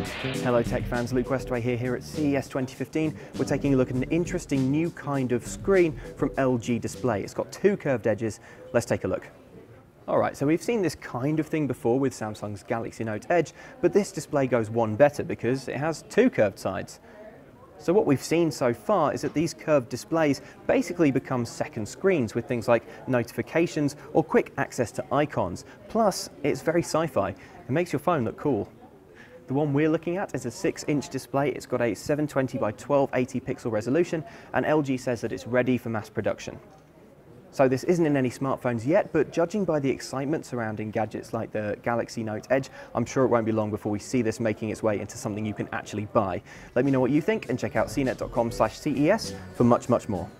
Hello tech fans, Luke Westaway here, here at CES 2015. We're taking a look at an interesting new kind of screen from LG Display. It's got two curved edges. Let's take a look. Alright, so we've seen this kind of thing before with Samsung's Galaxy Note Edge, but this display goes one better because it has two curved sides. So what we've seen so far is that these curved displays basically become second screens with things like notifications or quick access to icons. Plus, it's very sci-fi. It makes your phone look cool. The one we're looking at is a 6-inch display. It's got a 720 by 1280 pixel resolution, and LG says that it's ready for mass production. So this isn't in any smartphones yet, but judging by the excitement surrounding gadgets like the Galaxy Note Edge, I'm sure it won't be long before we see this making its way into something you can actually buy. Let me know what you think and check out cnet.com slash CES for much, much more.